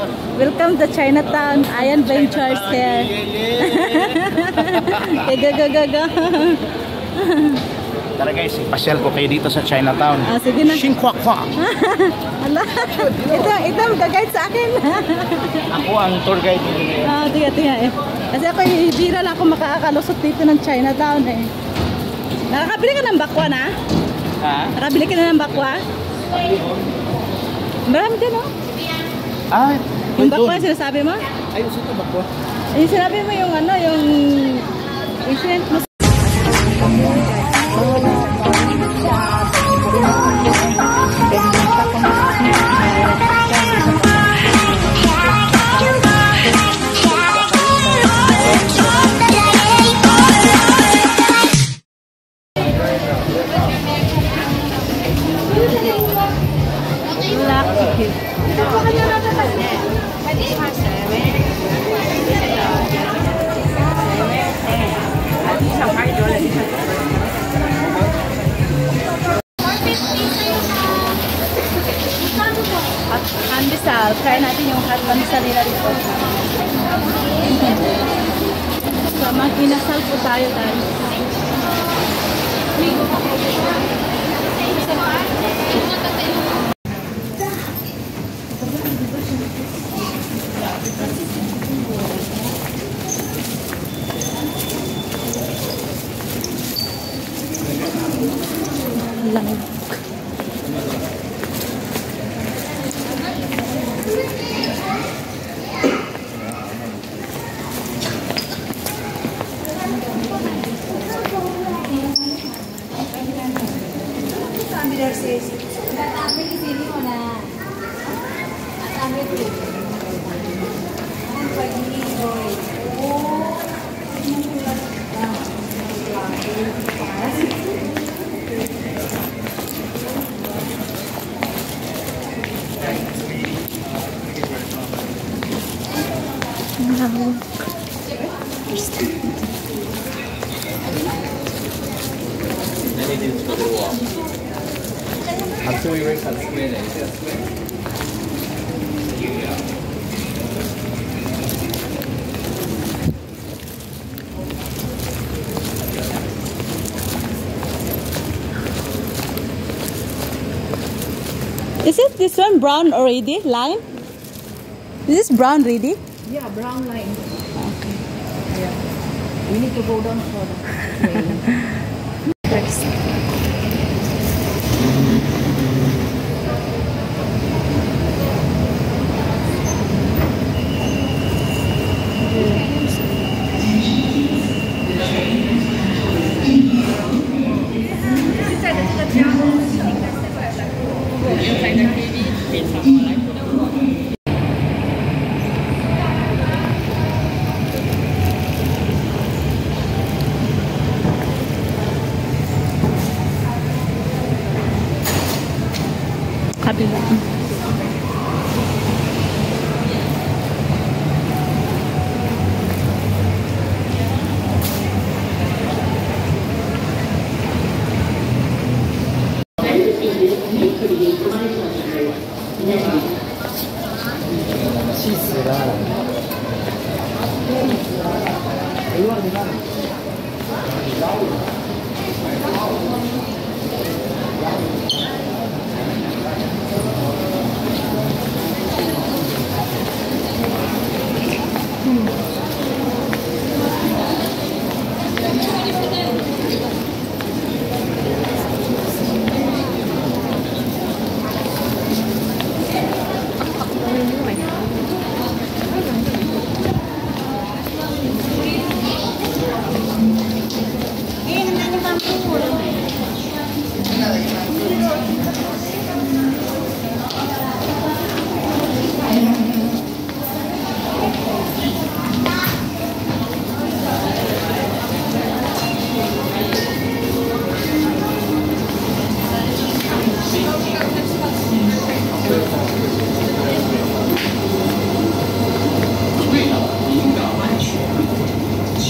Welcome to Chinatown. Ayan Ventures here. go, go, go, go. Tara guys, pasyal ko kayo dito sa Chinatown. Ah, sige na. Xinquaqua. Ala, ito, ito, gagayad sa akin. Ako ang tour guide. Ah, tiga, tiga eh. Kasi ako, bira lang ako makakalusot dito ng Chinatown eh. Nakakabili ka ng bakwa na? Ha? Nakabili ka na ng bakwa? Marami din, no? Ah, Yung bakwa, sinasabi mo? Ay, uso ito bakwa. Eh, sinabi mo yung ano, yung... Patient pandesal. Try natin yung hot pandesal nila dito. so, mag-inasal po tayo tayo. Lang. Until we reach that swim, it's a swim. Is it this one brown already? Line? Is this brown already? Yeah, brown line. Okay. Yeah. We need to go down for the in fact, I really made someone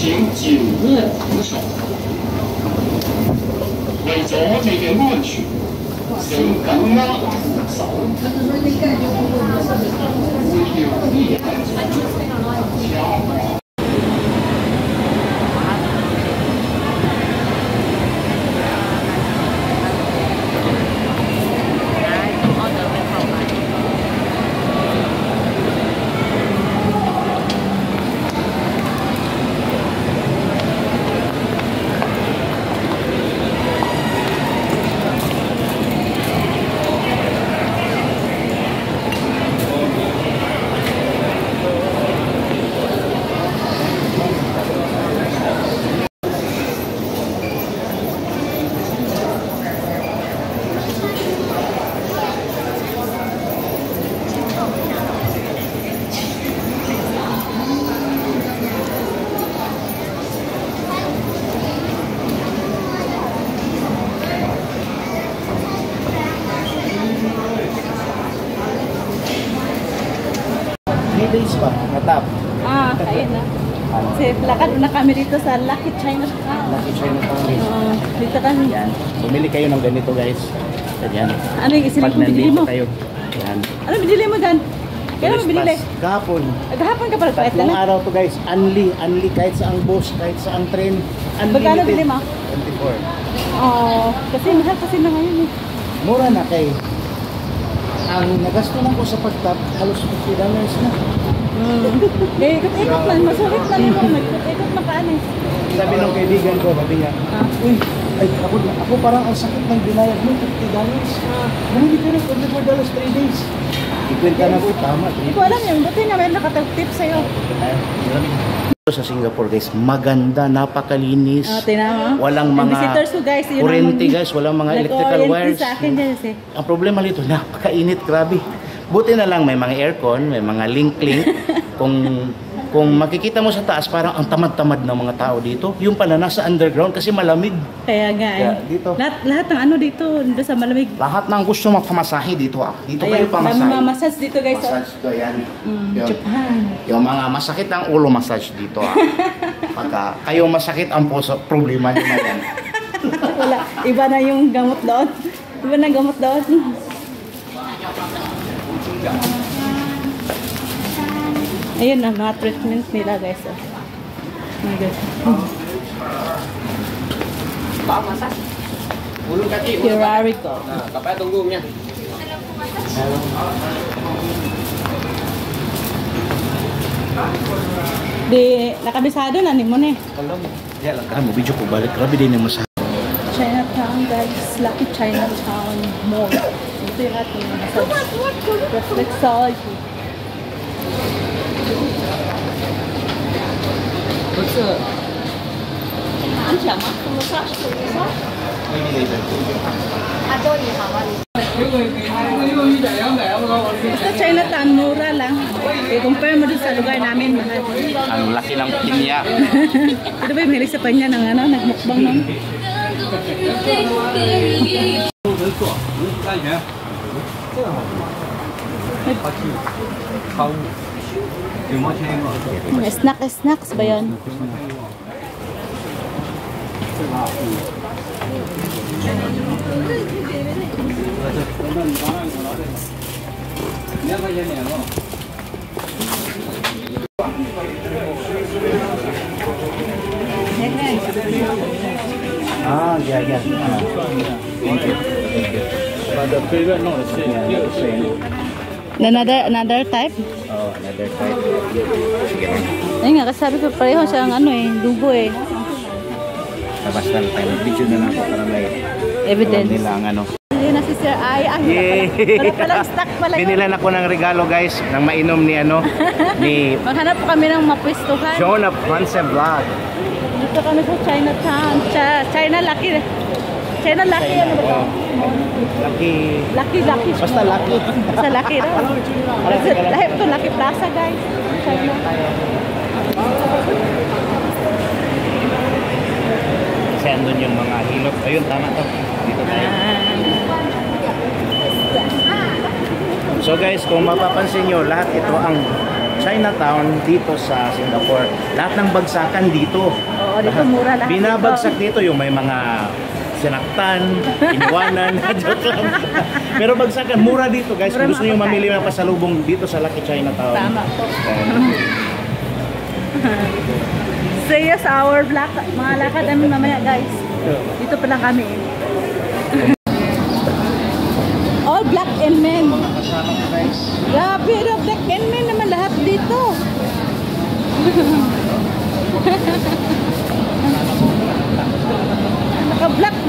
请紧握扶手。去想更加熟手，但是说你根就不会。那说明他不是你，days pa, natap. Ah, kaya na. Kasi lakad na kami dito sa Lucky China Town. Lucky China Town. Oo, dito kami. Yan. Bumili kayo ng ganito guys. Yan. Ano yung isinip mo binili mo? kayo. Yan. Ano binili mo dyan? Kailan mo binili? pas. Kahapon. Agahapon ka pala Tatlong araw to guys. Unli. Unli kahit sa ang bus, kahit sa ang train. Unlimited. Magkano bili mo? 24. Oo, kasi mahal kasi na ngayon eh. Mura na kay. Ang nagasto lang ko sa pagtap, halos 50 dollars na. Mm. Eh, ikot-ikot man, masulit na mo, nag-ikot na paano eh. Sabi ng kaibigan ko, sabi niya, Ah. Uy, ay, ako, ako parang ang sakit ng binayad mo, 50 dollars. Bumili ka ng 24 dollars, 3 days. Ikwenta na po, tama. Hindi ko alam yun, buti nga may nakatag-tip sa'yo. Sa Singapore guys, maganda, napakalinis. Tinama. Walang Ang mga visitors ko guys, yun ang kurente mag- guys, walang mga electrical wires. sa akin dyan kasi. Ang problema nito, napakainit, grabe. Buti na lang may mga aircon, may mga link-link. kung kung makikita mo sa taas, parang ang tamad-tamad ng mga tao dito. Yung pala, nasa underground kasi malamig. Kaya nga eh. Kaya dito. Lahat, lahat ng ano dito, dito sa malamig. Lahat ng gusto magpamasahe dito ah. Dito kayo Ayan, pamasahe. may massage dito guys. oh. Massage to yan. Mm, Yun. Japan. Yung mga masakit ang ulo massage dito ah. Pagka kayo masakit ang puso, problema nyo na yan. Wala, iba na yung gamot doon. Iba na gamot doon. Ayun na, mga treatment nila guys. Oh. My God. Ferrari ko. Kapag tunggu niya. Di, nakabisado na ni mo eh. Alam. Yan lang. Ah, mo video ko balik. Grabe din yung massage. Chinatown guys, Lucky Chinatown Mall. Ito yung ating massage. Reflexology. Sa Chinatown, mura lang. I-compare mo dun sa lugar namin, mahal. Ang laki ng pinya. Ito ba yung mahilig sa kanya ng ano, nagmukbang nun? Mga snack, snacks ba yun? Ah, yeah, yeah. Ah. Thank you. Thank you. But the favorite, no, it's yeah, the same. Another, another type? Another type. Sige rin. Ayun nga, kasi sabi ko pareho siyang ano eh, dugo eh. Labas lang tayo. Video na lang ako para may Evidence. nila ang ano. Ayun na si Sir Ay. Ay, Yay! wala pala, stock pala yun. Binilan ako ng regalo guys, ng mainom ni ano, ni Maghanap po kami ng mapwestuhan. John of Ponce Vlog. Dito kami sa Chinatown. Ch- China Lucky. China Lucky ano ba? Oh, lucky. Lucky, Lucky. Basta lucky. Sa Lucky raw. Lahat to Lucky Plaza guys. China. Kasi andun yung mga hilot. Ayun, tama to. Dito tayo. So guys, kung mapapansin nyo, lahat ito ang Chinatown dito sa Singapore. Lahat ng bagsakan dito. Oo, dito mura lahat. Binabagsak dito yung may mga sinaktan, iniwanan, joke lang. Pero bagsakan, mura dito guys. Kung gusto nyo mga mamili ng pasalubong dito sa Lucky Chinatown. Tama po. Ayan. See you sa our black. Mga lakad namin mamaya guys. Dito pa lang kami. All black and men. Grabe, no, black and men naman lahat dito.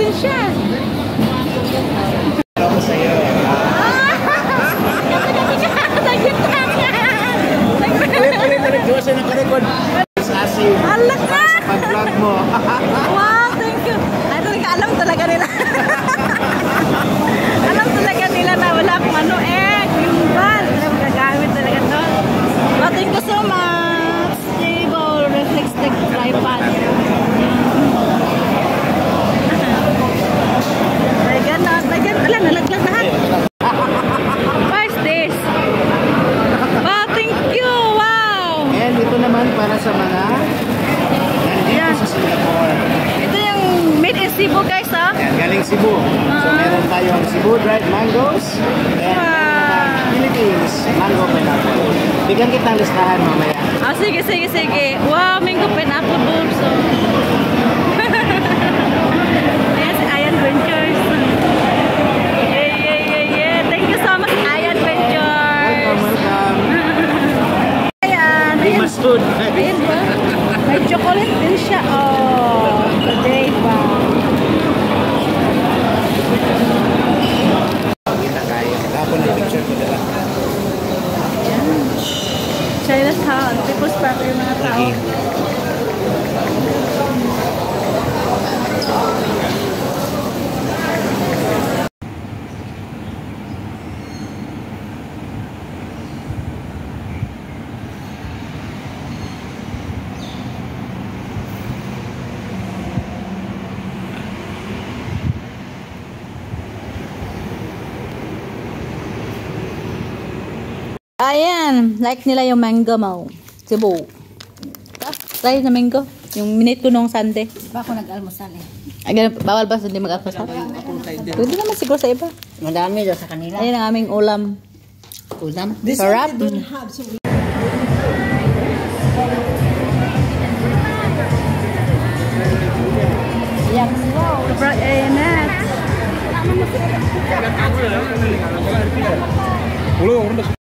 Naka-black din Cebu. So ah. meron tayong Cebu dried mangoes and ah. uh, Philippines mango pineapple. Bigyan kita ng listahan mamaya. Ah, oh, sige, sige, sige. Wow, mango pineapple bulbs. Oh. So. Yeah, yeah, yeah. Thank you food. Ayan ba? May chocolate din siya. Oh, today. Ayan, like nila yung mango mo. Cebu. Try na mango. Yung minute ko nung Sunday. Ba ako nag-almusal eh. Ayan, bawal ba hindi mag-almusal? Pwede naman siguro sa iba. Madami daw sa kanila. Ayan ang aming ulam. Ulam? Sarap. Yang wow, brought a net. Ulung,